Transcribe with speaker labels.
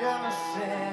Speaker 1: gonna say